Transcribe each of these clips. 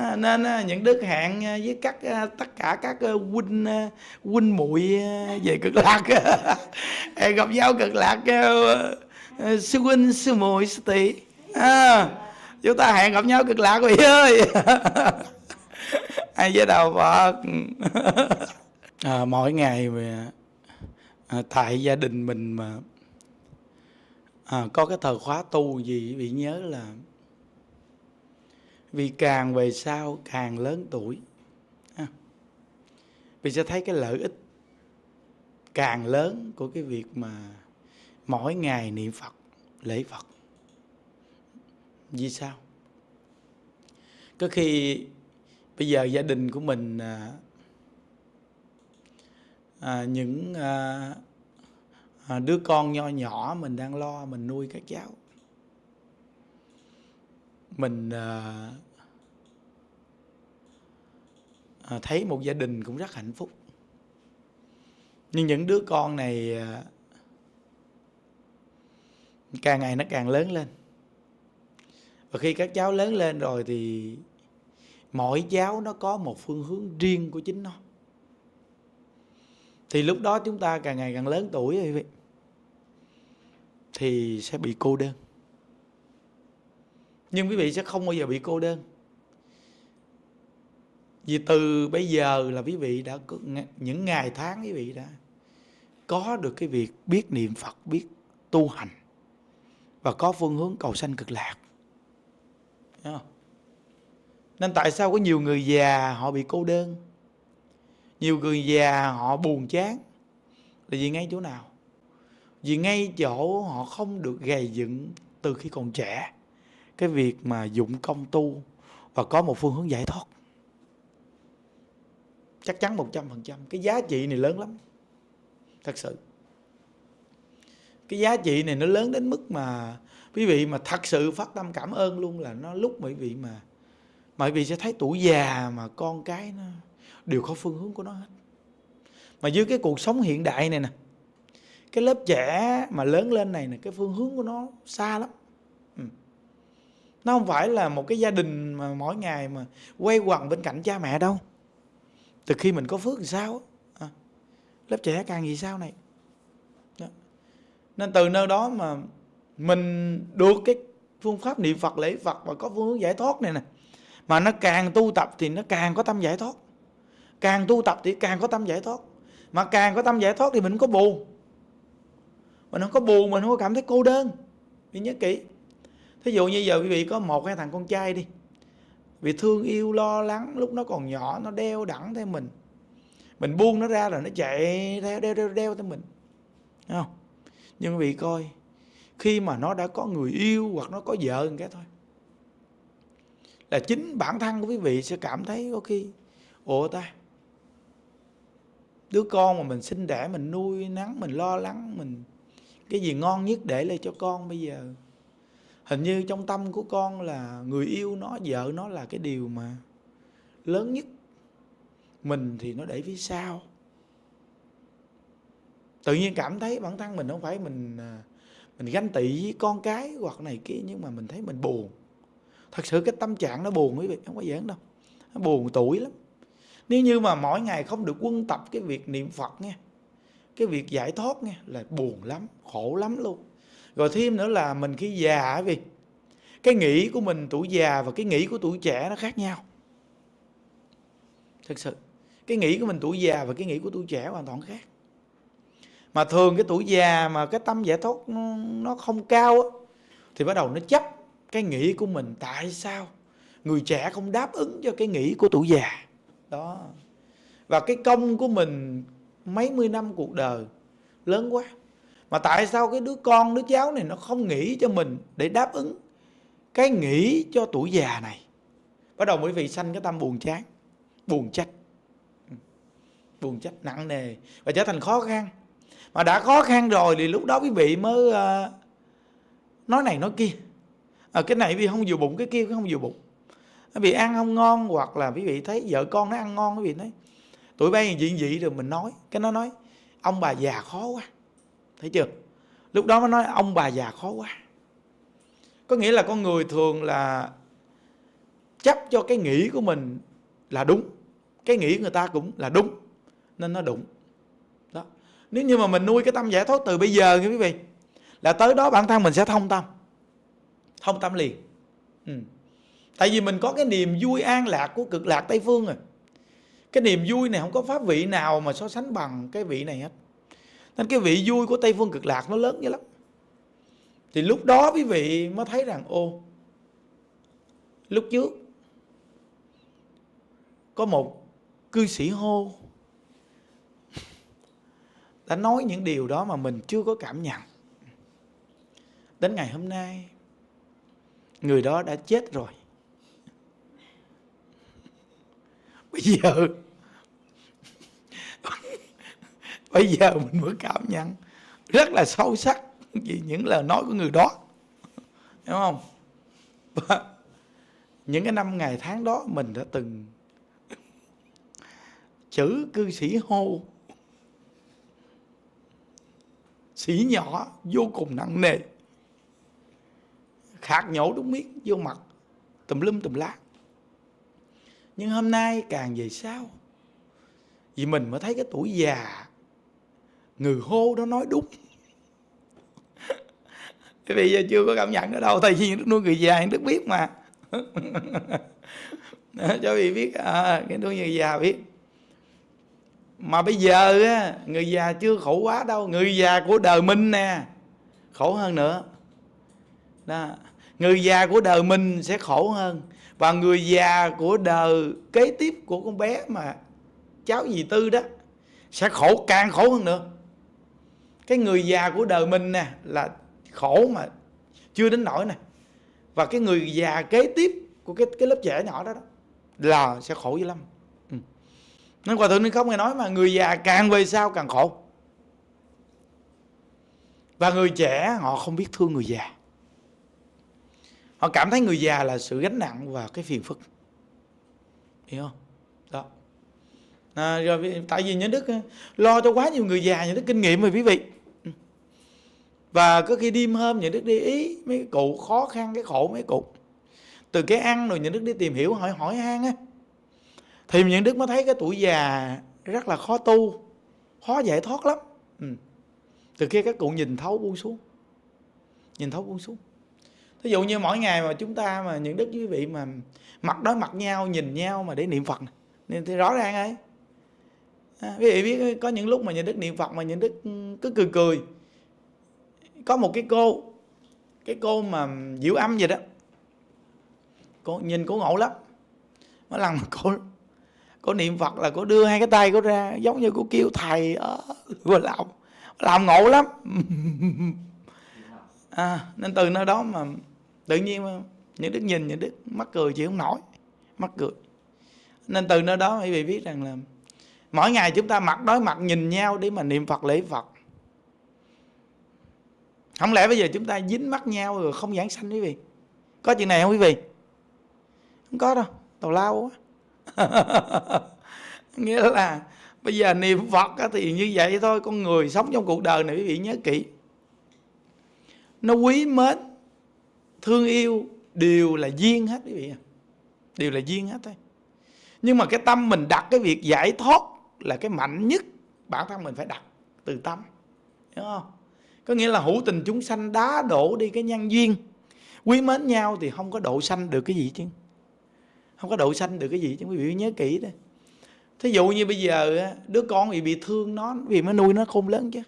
à, nên à, những đức hẹn à, với các à, tất cả các à, huynh à, huynh muội à, về cực lạc. Gặp nhau cực lạc à, à, sư huynh sư muội sư tỷ. À, chúng ta hẹn gặp nhau cực lạc vị ơi. Ai với đầu phật. À, mỗi ngày mà à, tại gia đình mình mà à, có cái thời khóa tu gì bị nhớ là vì càng về sau càng lớn tuổi. À, vì sẽ thấy cái lợi ích càng lớn của cái việc mà mỗi ngày niệm phật lễ phật. Vì sao? Có khi bây giờ gia đình của mình à, à, những à, à, đứa con nho nhỏ mình đang lo mình nuôi các cháu mình à, à, thấy một gia đình cũng rất hạnh phúc. Nhưng những đứa con này à, càng ngày nó càng lớn lên. Và khi các cháu lớn lên rồi thì mỗi cháu nó có một phương hướng riêng của chính nó. Thì lúc đó chúng ta càng ngày càng lớn tuổi quý vị thì sẽ bị cô đơn nhưng quý vị sẽ không bao giờ bị cô đơn vì từ bây giờ là quý vị đã có, những ngày tháng quý vị đã có được cái việc biết niệm Phật, biết tu hành và có phương hướng cầu sanh cực lạc. Thấy không? Nên tại sao có nhiều người già họ bị cô đơn? Nhiều người già họ buồn chán là vì ngay chỗ nào? Vì ngay chỗ họ không được gầy dựng từ khi còn trẻ cái việc mà dụng công tu và có một phương hướng giải thoát. Chắc chắn 100% cái giá trị này lớn lắm, thật sự. Cái giá trị này nó lớn đến mức mà quý vị mà thật sự phát tâm cảm ơn luôn là nó lúc quý vị mà mà quý vị sẽ thấy tuổi già mà con cái nó đều có phương hướng của nó hết. Mà dưới cái cuộc sống hiện đại này nè, cái lớp trẻ mà lớn lên này nè, cái phương hướng của nó xa lắm nó không phải là một cái gia đình mà mỗi ngày mà quay quần bên cạnh cha mẹ đâu. Từ khi mình có phước thì sao à, lớp trẻ càng gì sao này? Đó. nên từ nơi đó mà mình được cái phương pháp niệm phật lễ phật và có phương hướng giải thoát này nè mà nó càng tu tập thì nó càng có tâm giải thoát. Càng tu tập thì càng có tâm giải thoát. Mà càng có tâm giải thoát thì mình không có buồn. Mình không có buồn mình không có cảm thấy cô đơn. Đi nhớ kỹ thí dụ như giờ quý vị có một hai thằng con trai đi vì thương yêu, lo lắng, lúc nó còn nhỏ, nó đeo đẳng theo mình. Mình buông nó ra là nó chạy theo, đeo đeo đeo theo mình. Đúng không? Nhưng quý vị coi, khi mà nó đã có người yêu hoặc nó có vợ cái thôi, là chính bản thân của quý vị sẽ cảm thấy có khi, ủa ta, đứa con mà mình sinh đẻ, mình nuôi, nắng, mình lo lắng, mình, cái gì ngon nhất để lại cho con bây giờ? Hình như trong tâm của con là người yêu nó, vợ nó là cái điều mà lớn nhất. Mình thì nó để phía sau. Tự nhiên cảm thấy bản thân mình không phải mình à, mình ganh tị với con cái hoặc này kia, nhưng mà mình thấy mình buồn. Thật sự cái tâm trạng nó buồn quý vị, không có giỡn đâu. Nó buồn tuổi lắm. Nếu như mà mỗi ngày không được quân tập cái việc niệm phật nghe, cái việc giải thoát nghe là buồn lắm, khổ lắm luôn rồi thêm nữa là mình khi già vì cái nghĩ của mình tuổi già và cái nghĩ của tuổi trẻ nó khác nhau. Thật sự cái nghĩ của mình tuổi già và cái nghĩ của tuổi trẻ hoàn toàn khác. Mà thường cái tuổi già mà cái tâm giải thoát nó, nó không cao á, thì bắt đầu nó chấp cái nghĩ của mình tại sao người trẻ không đáp ứng cho cái nghĩ của tuổi già. Đó. Và cái công của mình mấy mươi năm cuộc đời lớn quá mà tại sao cái đứa con đứa cháu này nó không nghĩ cho mình để đáp ứng cái nghĩ cho tuổi già này? Bắt đầu quý vị sanh cái tâm buồn chán buồn trách ừ, buồn trách nặng nề và trở thành khó khăn. Mà đã khó khăn rồi thì lúc đó quý vị mới uh, nói này nói kia. À, cái này vì không vừa bụng cái kia cũng không vừa bụng. Quý vị ăn không ngon hoặc là quý vị thấy vợ con nó ăn ngon quý vị nói tuổi bay diện dị rồi mình nói. Cái nó nói ông bà già khó quá thấy chưa? Lúc đó nó nói, ông bà già khó quá. Có nghĩa là con người thường là chấp cho cái nghĩ của mình là đúng, cái nghĩ người ta cũng là đúng, nên nó đụng. Đó. Nếu như mà mình nuôi cái tâm giải thoát từ bây giờ nha quý vị, là tới đó bản thân mình sẽ thông tâm thông tâm liền. Ừ. tại vì mình có cái niềm vui an lạc của cực lạc tây phương rồi. Cái niềm vui này không có pháp vị nào mà so sánh bằng cái vị này hết nên cái vị vui của tây phương cực lạc nó lớn dữ lắm. Thì lúc đó quý vị mới thấy rằng, ô, lúc trước có một cư sĩ hô, đã nói những điều đó mà mình chưa có cảm nhận. Đến ngày hôm nay, người đó đã chết rồi. Bây giờ bây giờ mình mới cảm nhận rất là sâu sắc vì những lời nói của người đó. Hiểu không? Và những cái năm ngày tháng đó mình đã từng chữ cư sĩ hô, sĩ nhỏ vô cùng nặng nề, khạc nhổ đúng miếng vô mặt, tùm lum tùm lá. Nhưng hôm nay càng về sau, vì mình mới thấy cái tuổi già người hô đó nói đúng. Bây giờ chưa có cảm nhận ở đâu tại vì đức nuôi người già đức biết mà. Cho vị biết à, cái nuôi người già biết. Mà bây giờ á, người già chưa khổ quá đâu người già của đời minh nè khổ hơn nữa. Đó. người già của đời minh sẽ khổ hơn. Và người già của đời kế tiếp của con bé mà cháu gì tư đó sẽ khổ càng khổ hơn nữa cái người già của đời mình nè là khổ mà chưa đến nỗi nè. Và cái người già kế tiếp của cái cái lớp trẻ nhỏ đó, đó là sẽ khổ dữ lắm. Ừ. nên hòa thượng nên không nghe nói mà người già càng về sau càng khổ. Và người trẻ họ không biết thương người già. Họ cảm thấy người già là sự gánh nặng và cái phiền phức. Hiểu không? Đó. À, rồi tại vì nhà đức ờ, lo cho quá nhiều người già nhà đức kinh nghiệm rồi quý vị và có khi đêm hôm nhà đức đi ý mấy cái cụ khó khăn cái khổ mấy cụ. Từ cái ăn rồi nhà đức đi tìm hiểu hỏi hỏi han á. Thì nhà đức mới thấy cái tuổi già rất là khó tu khó giải thoát lắm. Ừ. từ khi các cụ nhìn thấu buông xuống nhìn thấu buông xuống. Ví dụ như mỗi ngày mà chúng ta mà những đức quý vị mà mặt đối mặt nhau nhìn nhau mà để niệm phật nên thì rõ ràng ấy. À, quý vị biết có những lúc mà những đức niệm phật mà những đức cứ cười cười có một cái cô cái cô mà diệu âm vậy đó. Cô nhìn cô ngộ lắm. Mỗi lần mà cô cô niệm phật là cô đưa hai cái tay cô ra giống như cô kêu thầy ở cô làm làm ngộ lắm. À, nên từ nơi đó mà tự nhiên mà những đức nhìn những đức mắc cười chị không nổi mắc cười. Nên từ nơi đó quý vị biết rằng là mỗi ngày chúng ta mặt đối mặt nhìn nhau để mà niệm phật lễ phật không lẽ bây giờ chúng ta dính mắt nhau rồi không giảng sanh quý vị? Có chuyện này không quý vị? Không có đâu, tào lao quá. Nghĩa là bây giờ niệm phật thì như vậy thôi, con người sống trong cuộc đời này quý vị nhớ kỹ. Nó quý mến, thương yêu, đều là duyên hết quý vị đều là duyên hết thôi. Nhưng mà cái tâm mình đặt cái việc giải thoát là cái mạnh nhất bản thân mình phải đặt, từ tâm. Hiểu không? Có nghĩa là hữu tình chúng sanh đá đổ đi cái nhân duyên. Quý mến nhau thì không có độ sanh được cái gì chứ. Không có độ sanh được cái gì chứ, quý vị nhớ kỹ đây thí dụ như bây giờ đứa con bị bị thương nó, vì mới nuôi nó khôn lớn chứ.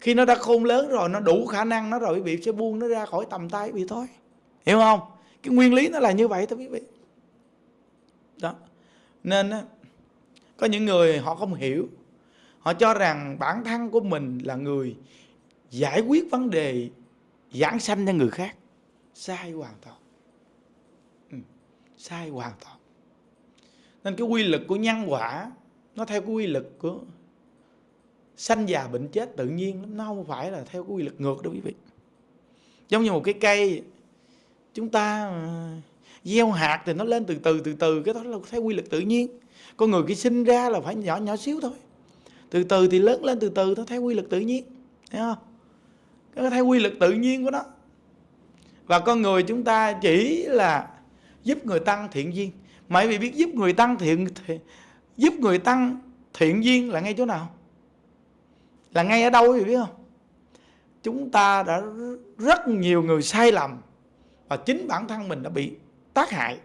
Khi nó đã khôn lớn rồi, nó đủ khả năng nó rồi, quý vị sẽ buông nó ra khỏi tầm tay bị thôi. Hiểu không? Cái nguyên lý nó là như vậy thôi quý vị. Đó. Nên có những người họ không hiểu họ cho rằng bản thân của mình là người giải quyết vấn đề giảng sanh cho người khác. Sai hoàn toàn. Ừ, sai hoàn toàn. Nên cái quy lực của nhân quả nó theo cái quy lực của sanh già bệnh chết tự nhiên nó không phải là theo cái quy lực ngược đâu quý vị. Giống như một cái cây chúng ta ờ, gieo hạt thì nó lên từ từ từ từ cái đó là theo quy lực tự nhiên. Con người khi sinh ra là phải nhỏ nhỏ xíu thôi từ từ thì lớn lên từ từ nó theo quy luật tự nhiên thấy không? Nó theo quy luật tự nhiên của nó. Và con người chúng ta chỉ là giúp người tăng thiện duyên. Mà vì vị biết giúp người tăng thiện thì, giúp người tăng thiện duyên là ngay chỗ nào? Là ngay ở đâu quý vị biết không? Chúng ta đã rất nhiều người sai lầm và chính bản thân mình đã bị tác hại.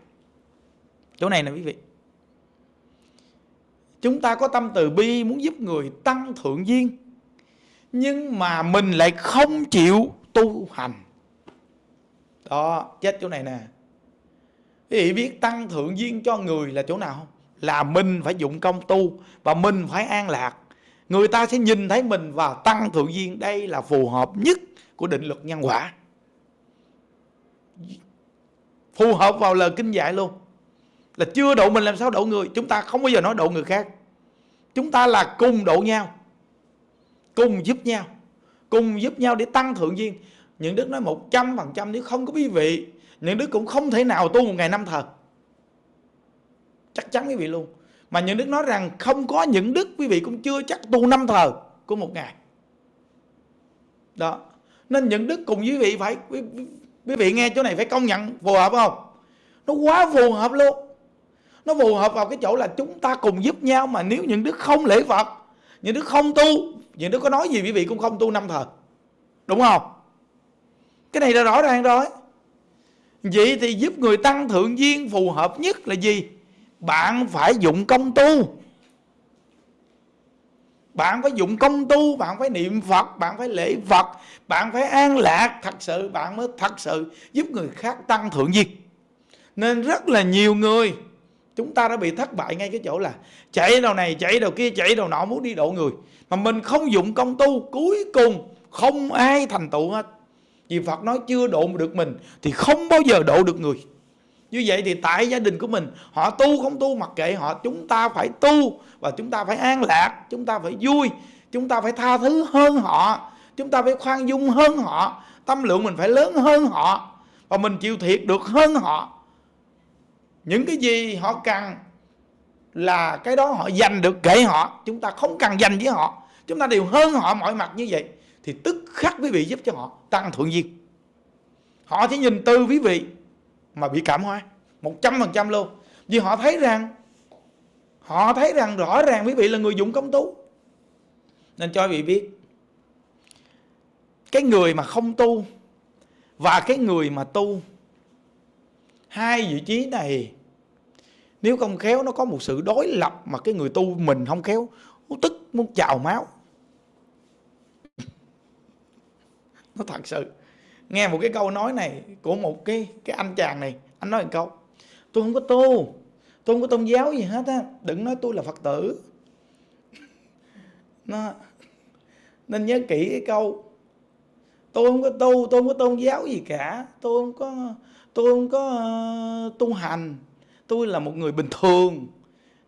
Chỗ này nè quý vị chúng ta có tâm từ bi muốn giúp người tăng thượng duyên, nhưng mà mình lại không chịu tu hành. Đó, chết chỗ này nè. Quý vị biết tăng thượng duyên cho người là chỗ nào không? Là mình phải dụng công tu và mình phải an lạc. Người ta sẽ nhìn thấy mình và tăng thượng duyên. Đây là phù hợp nhất của định luật nhân quả. Phù hợp vào lời kinh dạy luôn là chưa độ mình làm sao độ người. Chúng ta không bao giờ nói độ người khác. Chúng ta là cùng độ nhau cùng giúp nhau cùng giúp nhau để tăng thượng duyên. Những đức nói một trăm phần trăm nếu không có quý vị những đức cũng không thể nào tu một ngày năm thờ. Chắc chắn quý vị luôn. Mà những đức nói rằng không có những đức quý vị cũng chưa chắc tu năm thờ của một ngày. Đó. Nên những đức cùng quý vị phải quý, quý vị nghe chỗ này phải công nhận phù hợp không? Nó quá phù hợp luôn nó phù hợp vào cái chỗ là chúng ta cùng giúp nhau mà nếu những đứa không lễ phật, những đứa không tu, những đứa có nói gì quý vị cũng không tu năm thờ đúng không? Cái này là rõ ràng rồi. Vậy thì giúp người tăng thượng duyên phù hợp nhất là gì? Bạn phải dụng công tu. Bạn phải dụng công tu, bạn phải niệm phật, bạn phải lễ phật, bạn phải an lạc thật sự, bạn mới thật sự giúp người khác tăng thượng duyên. Nên rất là nhiều người chúng ta đã bị thất bại ngay cái chỗ là chạy đầu này, chạy đầu kia, chạy đầu nọ, muốn đi độ người. Mà mình không dụng công tu, cuối cùng không ai thành tựu hết. Vì Phật nói chưa độ được mình thì không bao giờ độ được người. Như vậy thì tại gia đình của mình, họ tu không tu, mặc kệ họ, chúng ta phải tu và chúng ta phải an lạc, chúng ta phải vui, chúng ta phải tha thứ hơn họ, chúng ta phải khoan dung hơn họ, tâm lượng mình phải lớn hơn họ và mình chịu thiệt được hơn họ những cái gì họ cần là cái đó họ dành được kể họ. Chúng ta không cần dành với họ. Chúng ta đều hơn họ mọi mặt như vậy. Thì tức khắc quý vị giúp cho họ tăng thượng duyên. Họ chỉ nhìn từ quý vị mà bị cảm hóa. Một trăm phần trăm luôn. Vì họ thấy rằng, họ thấy rằng rõ ràng quý vị là người dụng công tu nên cho quý vị biết, cái người mà không tu và cái người mà tu hai vị trí này, nếu không khéo nó có một sự đối lập mà cái người tu mình không khéo tức muốn chào máu. Nó thật sự. Nghe một cái câu nói này của một cái cái anh chàng này, anh nói một câu, tôi không có tu, tôi không có tôn giáo gì hết á, đừng nói tôi là phật tử. Nó, nên nhớ kỹ cái câu, tôi không có tu, tôi không có tôn giáo gì cả, tôi không có tôi không có uh, tu hành. Tôi là một người bình thường.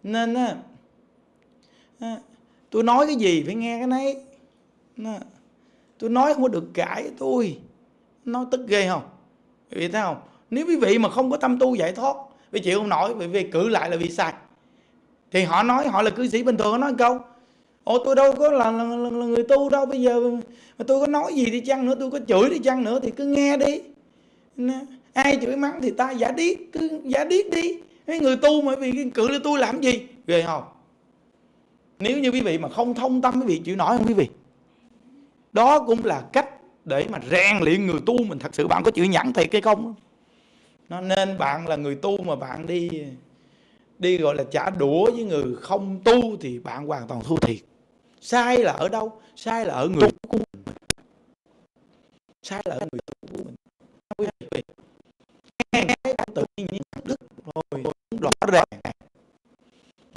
Nên á tôi nói cái gì phải nghe cái nấy. Tôi nói không có được cãi tôi. Nó tức ghê không? Quý vị thấy không? Nếu quý vị mà không có tâm tu giải thoát vì chịu không nổi vì vì cử lại là vì sai thì họ nói họ là cư sĩ bình thường họ nói câu ồ tôi đâu có là, là, là, là người tu đâu bây giờ mà tôi có nói gì đi chăng nữa tôi có chửi đi chăng nữa thì cứ nghe đi ai chửi mắng thì ta giả điếc, cứ giả điếc đi. Mấy người tu mà bị cự lên tôi làm gì? Ghê không? Nếu như quý vị mà không thông tâm quý vị chịu nổi không quý vị? Đó cũng là cách để mà rèn luyện người tu mình thật sự. Bạn có chịu nhẫn thiệt cái không? Nó nên bạn là người tu mà bạn đi đi gọi là trả đũa với người không tu thì bạn hoàn toàn thua thiệt. Sai là ở đâu? Sai là ở người tu của mình. Sai là ở người tu của mình quý vị nghe cái tự nhiên nhận đức rồi rõ ràng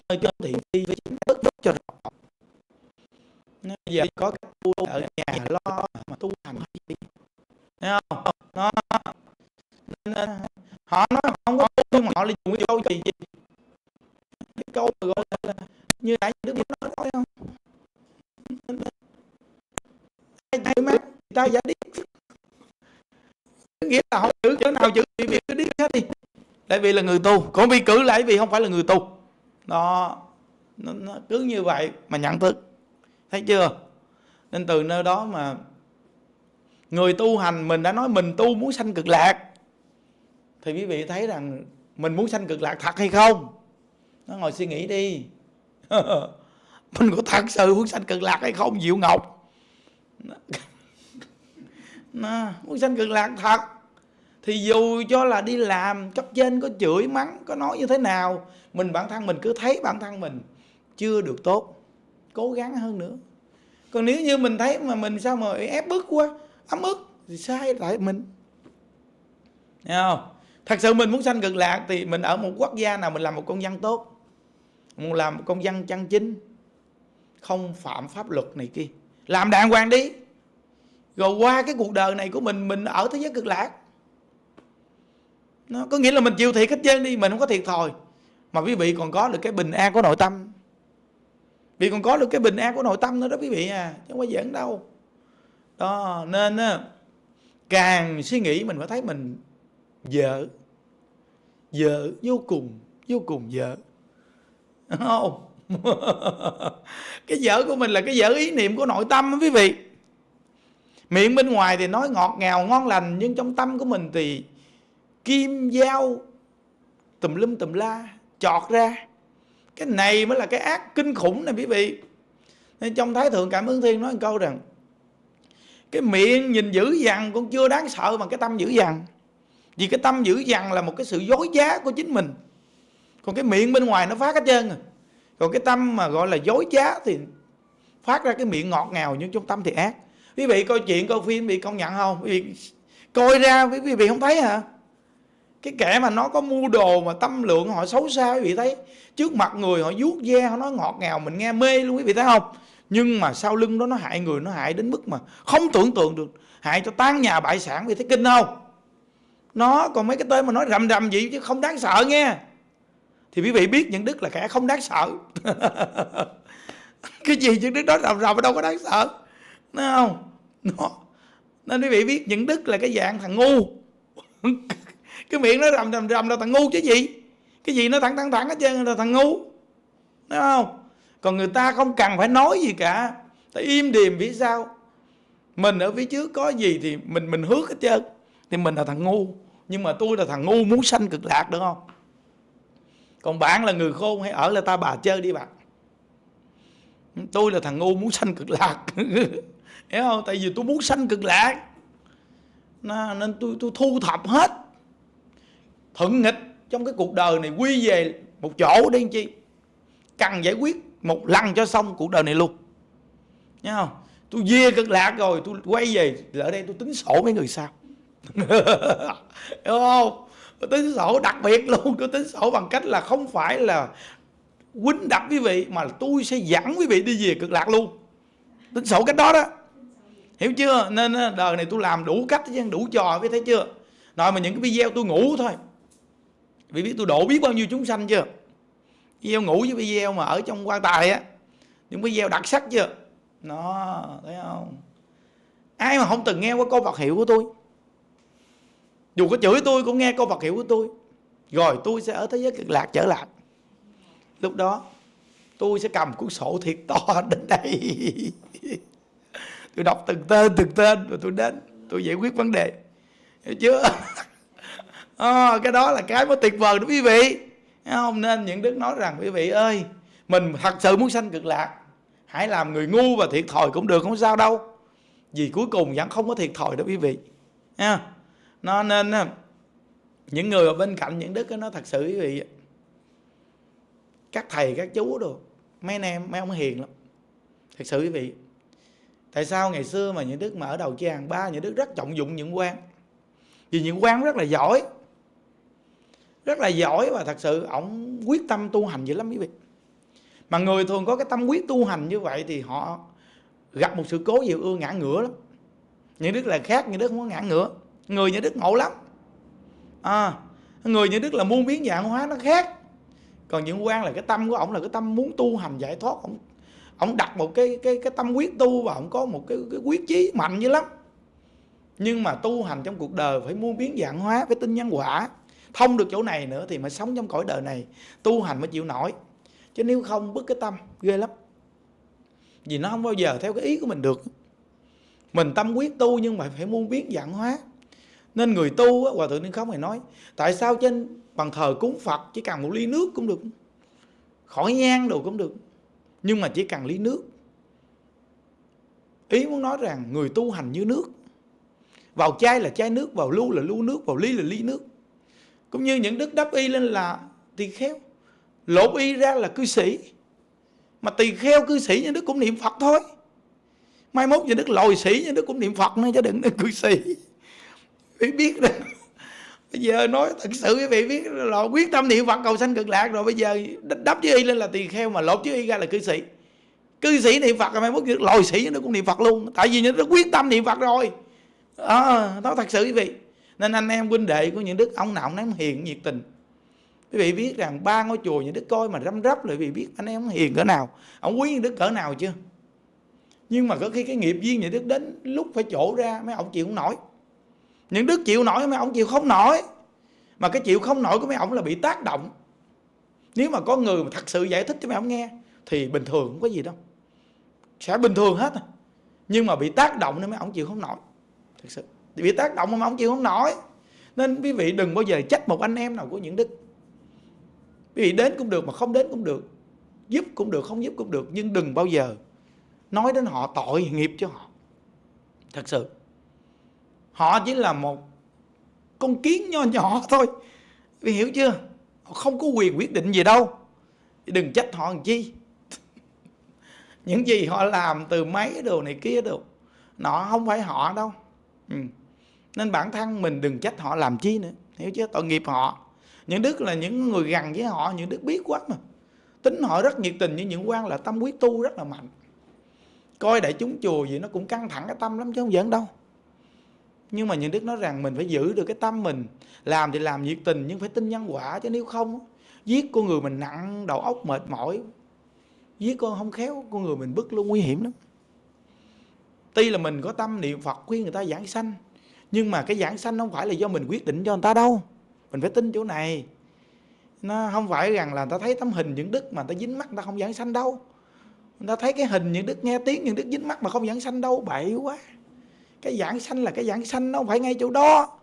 nơi cho thị phi với chính đức cho rõ bây giờ có cái tu ở nhà lo mà tu hành gì thấy không nó nên họ nói họ không có tu nhưng mà họ lại dùng cái câu gì cái câu gọi là như nãy đức nói nói không ai chữ mắt ta giả đi nghĩa là họ chữ chỗ nào chữ gì bị cứ đi hết đi tại vì là người tu còn bị cử lại vì không phải là người tu đó. Nó, nó cứ như vậy mà nhận thức. Thấy chưa? Nên từ nơi đó mà người tu hành mình đã nói mình tu muốn sanh cực lạc. Thì quý vị thấy rằng mình muốn sanh cực lạc thật hay không? Nó ngồi suy nghĩ đi. Mình có thật sự muốn sanh cực lạc hay không? Diệu ngọc. Nó, muốn sanh cực lạc thật thì dù cho là đi làm, cấp trên có chửi mắng, có nói như thế nào, mình bản thân mình cứ thấy bản thân mình chưa được tốt, cố gắng hơn nữa. Còn nếu như mình thấy mà mình sao mà ép bức quá, ấm ức, thì sai tại mình. Thấy không? Thật sự mình muốn sanh cực lạc thì mình ở một quốc gia nào mình làm một công dân tốt, mình làm một công dân chân chính, không phạm pháp luật này kia. Làm đàng hoàng đi. Rồi qua cái cuộc đời này của mình mình ở thế giới cực lạc nó có nghĩa là mình chịu thiệt hết trơn đi, mình không có thiệt thòi. Mà quý vị còn có được cái bình an của nội tâm. Vì còn có được cái bình an của nội tâm nữa đó quý vị à chứ không có giỡn đâu. Đó, nên á, càng suy nghĩ mình phải thấy mình dở. Dở vô cùng vô cùng dở. Không. Cái dở của mình là cái dở ý niệm của nội tâm đó quý vị. Miệng bên ngoài thì nói ngọt ngào, ngon lành, nhưng trong tâm của mình thì kim dao tùm lum tùm la, chọt ra. Cái này mới là cái ác kinh khủng này quý vị. Nên trong thái thượng cảm ứng thiên nói một câu rằng, cái miệng nhìn dữ dằn cũng chưa đáng sợ bằng cái tâm dữ dằn. Vì cái tâm dữ dằn là một cái sự dối giá của chính mình. Còn cái miệng bên ngoài nó phát hết trơn rồi còn cái tâm mà gọi là dối trá thì phát ra cái miệng ngọt ngào nhưng trong tâm thì ác. Quý vị coi chuyện, coi phim bị công nhận không? Quý vị coi ra quý vị không thấy hả? Cái kẻ mà nó có mua đồ mà tâm lượng họ xấu xa quý vị thấy. Trước mặt người họ vuốt ve, họ nói ngọt ngào, mình nghe mê luôn quý vị thấy không? Nhưng mà sau lưng đó nó hại người, nó hại đến mức mà không tưởng tượng được. Hại cho tan nhà bại sản vì thấy kinh không? Nó còn mấy cái tên mà nói rầm rầm gì chứ không đáng sợ nghe. Thì quý vị biết những đức là kẻ không đáng sợ. Cái gì những đức đó rầm rầm đâu có đáng sợ. Nó không? Nó, nên quý vị biết những đức là cái dạng thằng ngu. cái miệng nó rầm rầm rầm là thằng ngu chứ gì? Cái gì nó thẳng thẳng thẳng hết trơn là thằng ngu. Đúng không? Còn người ta không cần phải nói gì cả. Ta im điềm phía sau mình ở phía trước có gì thì mình mình hước hết trơn. Thì mình là thằng ngu. Nhưng mà tôi là thằng ngu muốn sanh cực lạc được không? Còn bạn là người khôn hay ở là ta bà chơi đi bạn. Tôi là thằng ngu muốn sanh cực lạc. Hiểu không? Tại vì tôi muốn sanh cực lạc. Nên tôi tôi thu thập hết thuận nghịch trong cái cuộc đời này, quy về một chỗ đi chi? Cần giải quyết một lần cho xong cuộc đời này luôn. Nhá không? Tôi về cực lạc rồi, tôi quay về ở đây tôi tính sổ mấy người sao? Hiểu không? Tôi tính sổ đặc biệt luôn, tôi tính sổ bằng cách là không phải là quýnh đập quý vị, mà tôi sẽ dẫn quý vị đi về cực lạc luôn. Tính sổ cách đó đó. Hiểu chưa? Nên ờ, đời này tôi làm đủ cách đủ trò với thấy chưa? Rồi mà những cái video tôi ngủ thôi vì biết tôi độ biết bao nhiêu chúng sanh chưa? Video ngủ với video mà ở trong quan tài á. Những video đặc sắc chưa? Nó thấy không? Ai mà không từng nghe qua câu Phật hiệu của tôi? Dù có chửi tôi cũng nghe câu Phật hiệu của tôi. Rồi tôi sẽ ở thế giới cực lạc trở lại. Lúc đó, tôi sẽ cầm cuốn sổ thiệt to đến đây. Tôi đọc từng tên từng tên rồi tôi đến. Tôi giải quyết vấn đề. Hiểu chưa? À, cái đó là cái mới tuyệt vời đó quý vị. Không? Nên những đức nói rằng quý vị ơi mình thật sự muốn sanh cực lạc. Hãy làm người ngu và thiệt thòi cũng được không sao đâu. Vì cuối cùng vẫn không có thiệt thòi đó quý vị. Nha nó nên những người ở bên cạnh những đức nó thật sự quý vị các thầy các chú đồ mấy anh em mấy ông hiền lắm. Thật sự quý vị. Tại sao ngày xưa mà những đức mà ở đầu hàng ba những đức rất trọng dụng những quan? Vì những quan rất là giỏi rất là giỏi và thật sự ổng quyết tâm tu hành dữ lắm quý vị. Mà người thường có cái tâm quyết tu hành như vậy thì họ gặp một sự cố gì ưa ngã ngửa lắm. Những đức là khác những đức không có ngã ngửa. Người như đức ngộ lắm. À, người như đức là muôn biến dạng hóa nó khác. Còn những quan là cái tâm của ổng là cái tâm muốn tu hành giải thoát. Ổng ổng đặt một cái cái cái tâm quyết tu và ổng có một cái, cái quyết chí mạnh dữ lắm. Nhưng mà tu hành trong cuộc đời phải muôn biến dạng hóa phải tin nhân quả thông được chỗ này nữa thì mới sống trong cõi đời này. Tu hành mới chịu nổi. Chứ nếu không bức cái tâm ghê lắm. Vì nó không bao giờ theo cái ý của mình được. Mình tâm quyết tu nhưng mà phải muôn biến dạng hóa. Nên người tu á, hòa thượng niên không này nói tại sao trên bằng thờ cúng phật chỉ cần một ly nước cũng được? Khỏi nhang đồ cũng được. Nhưng mà chỉ cần ly nước. Ý muốn nói rằng người tu hành như nước. Vào chai là chai nước vào lu là lu nước vào ly là ly nước cũng như những đức đắp y lên là tỳ kheo. Lột y ra là cư sĩ. Mà tỳ kheo cư sĩ như đức cũng niệm phật thôi. Mai mốt như đức lồi sĩ như đức cũng niệm phật nữa chứ đừng nói cư sĩ. Phải biết đó bây giờ nói thật sự quý vị biết là quyết tâm niệm phật cầu sanh cực lạc rồi. Bây giờ đắp chữ y lên là tỳ kheo mà lột chữ y ra là cư sĩ. Cư sĩ niệm phật mai mốt lồi sĩ nó cũng niệm phật luôn. Tại vì nó quyết tâm niệm phật rồi. Ờ, à, đó thật sự quý vị nên anh em huynh đệ của những đức ông nào ông hiền nhiệt tình. Quý vị biết rằng ba ngôi chùa những đức coi mà răm rắp lại vì biết anh em hiền cỡ nào, ông quý những đức cỡ nào chưa? Nhưng mà có khi cái nghiệp duyên những đức đến lúc phải chỗ ra mấy ông chịu không nổi. Những đức chịu nổi mấy ông chịu không nổi. Mà cái chịu không nổi của mấy ông là bị tác động. Nếu mà có người mà thật sự giải thích cho mấy ông nghe, thì bình thường không có gì đâu. Sẽ bình thường hết à. nhưng mà bị tác động nên mấy ông chịu không nổi thật sự bị tác động mà ông chịu không nổi. Nên quý vị đừng bao giờ trách một anh em nào của những đức. Quý vị đến cũng được mà không đến cũng được. Giúp cũng được, không giúp cũng được. Nhưng đừng bao giờ nói đến họ tội nghiệp cho họ. Thật sự. Họ chỉ là một con kiến nho nhỏ thôi. Vì hiểu chưa? Họ không có quyền quyết định gì đâu. Đừng trách họ làm chi. Những gì họ làm từ máy đồ này kia đồ, nó không phải họ đâu. Ừ nên bản thân mình đừng trách họ làm chi nữa, hiểu chưa? Tội nghiệp họ. Những đức là những người gần với họ, những đức biết quá mà. Tính họ rất nhiệt tình như những quan là tâm quyết tu rất là mạnh. Coi đại chúng chùa gì nó cũng căng thẳng cái tâm lắm chứ không giỡn đâu. Nhưng mà những đức nói rằng mình phải giữ được cái tâm mình, làm thì làm nhiệt tình nhưng phải tin nhân quả chứ nếu không giết con người mình nặng đầu óc mệt mỏi. Giết con không khéo, con người mình bức luôn, nguy hiểm lắm. Tuy là mình có tâm niệm phật khuyên người ta giảng sanh nhưng mà cái giảng sanh không phải là do mình quyết định cho người ta đâu. Mình phải tin chỗ này. Nó không phải rằng là người ta thấy tấm hình những đức mà người ta dính mắt người ta không giảng sanh đâu. Người ta thấy cái hình những đức nghe tiếng những đức dính mắt mà không giảng sanh đâu. Bậy quá. Cái giảng sanh là cái giảng sanh nó không phải ngay chỗ đó.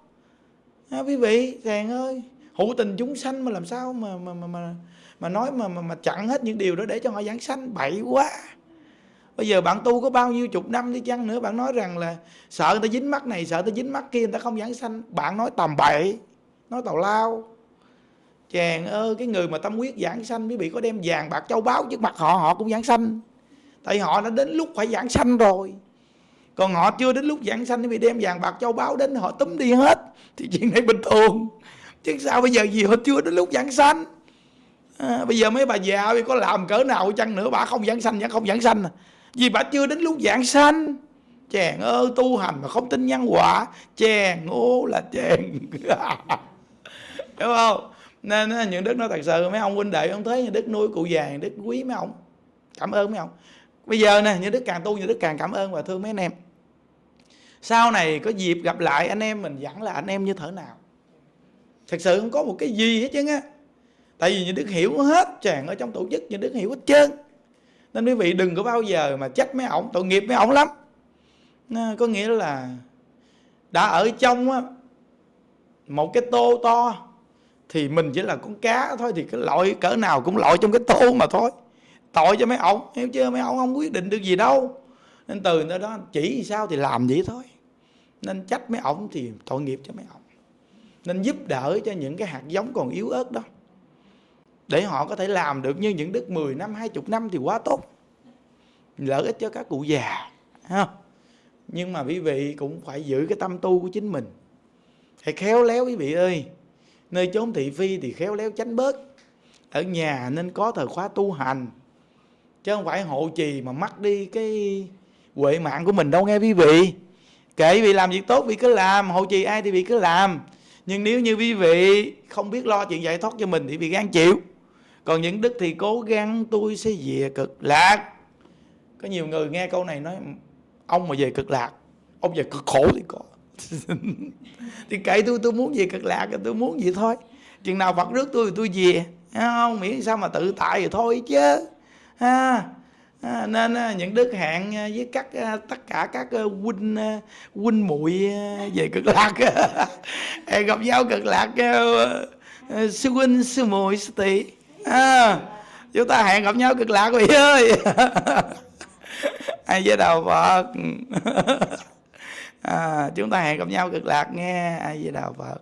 À, quý vị rèn ơi hữu tình chúng sanh mà làm sao mà mà mà mà, mà nói mà, mà mà chặn hết những điều đó để cho họ giảng sanh? Bậy quá bây giờ bạn tu có bao nhiêu chục năm đi chăng nữa bạn nói rằng là sợ người ta dính mắt này sợ người ta dính mắt kia người ta không giảng sanh. Bạn nói tầm bậy nói tào lao. Chàng ơi cái người mà tâm quyết giảng sanh quý vị có đem vàng bạc châu báu trước mặt họ họ cũng giảng sanh. Tại họ đã đến lúc phải giảng sanh rồi. Còn họ chưa đến lúc giảng sanh vì đem vàng bạc châu báu đến họ túm đi hết. Thì chuyện này bình thường. Chứ sao bây giờ gì họ chưa đến lúc giảng sanh? À, bây giờ mấy bà già có làm cỡ nào chăng nữa bà không giảng sanh vẫn không giảng sanh à vì bà chưa đến lúc giảng sanh. Chàng ơi, tu hành mà không tin nhân quả, chàng ô là chàng. Hiểu không? Nên những đức nói thật sự, mấy ông huynh đệ ông thấy những đức nuôi cụ già, những đức quý mấy ông. Cảm ơn mấy ông. Bây giờ nè, những đức càng tu, những đức càng cảm ơn và thương mấy anh em. Sau này có dịp gặp lại anh em mình vẫn là anh em như thế nào? Thật sự không có một cái gì hết chứ á. Tại vì những đức hiểu hết, chàng ở trong tổ chức, những đức hiểu hết trơn nên quý vị đừng có bao giờ mà trách mấy ổng tội nghiệp mấy ổng lắm. Có nghĩa là đã ở trong á, một cái tô to thì mình chỉ là con cá thôi thì cái loại cỡ nào cũng loại trong cái tô mà thôi. Tội cho mấy ổng hiểu chưa mấy ổng không quyết định được gì đâu. Nên từ nơi đó chỉ sao thì làm vậy thôi. Nên trách mấy ổng thì tội nghiệp cho mấy ổng. Nên giúp đỡ cho những cái hạt giống còn yếu ớt đó để họ có thể làm được như những đức 10 năm 20 năm thì quá tốt. Lợi ích cho các cụ già ha nhưng mà quý vị cũng phải giữ cái tâm tu của chính mình. Hãy khéo léo quý vị ơi. Nơi chốn thị phi thì khéo léo tránh bớt. Ở nhà nên có thời khóa tu hành. Chứ không phải hộ trì mà mất đi cái huệ mạng của mình đâu nghe quý vị. Kể vì làm việc tốt vì cứ làm, hộ trì ai thì vì cứ làm. Nhưng nếu như quý vị không biết lo chuyện giải thoát cho mình thì bị gan chịu còn những đức thì cố gắng tôi sẽ về cực lạc. Có nhiều người nghe câu này nói ông mà về cực lạc ông về cực khổ thì có. Thì kệ tôi tôi muốn về cực lạc tôi muốn vậy thôi. Chừng nào phật rước tôi thì tôi về. Không? Miễn sao mà tự tại thì thôi chứ. Ha. À, nên à, những đức hẹn à, với các à, tất cả các à, huynh à, huynh muội à, về cực lạc. À, gặp nhau cực lạc à, sư huynh sư muội sư tỷ à, chúng ta hẹn gặp nhau cực lạc quý vị ơi. Ai với đầu phật. À, chúng ta hẹn gặp nhau cực lạc nghe. Ai với đạo phật.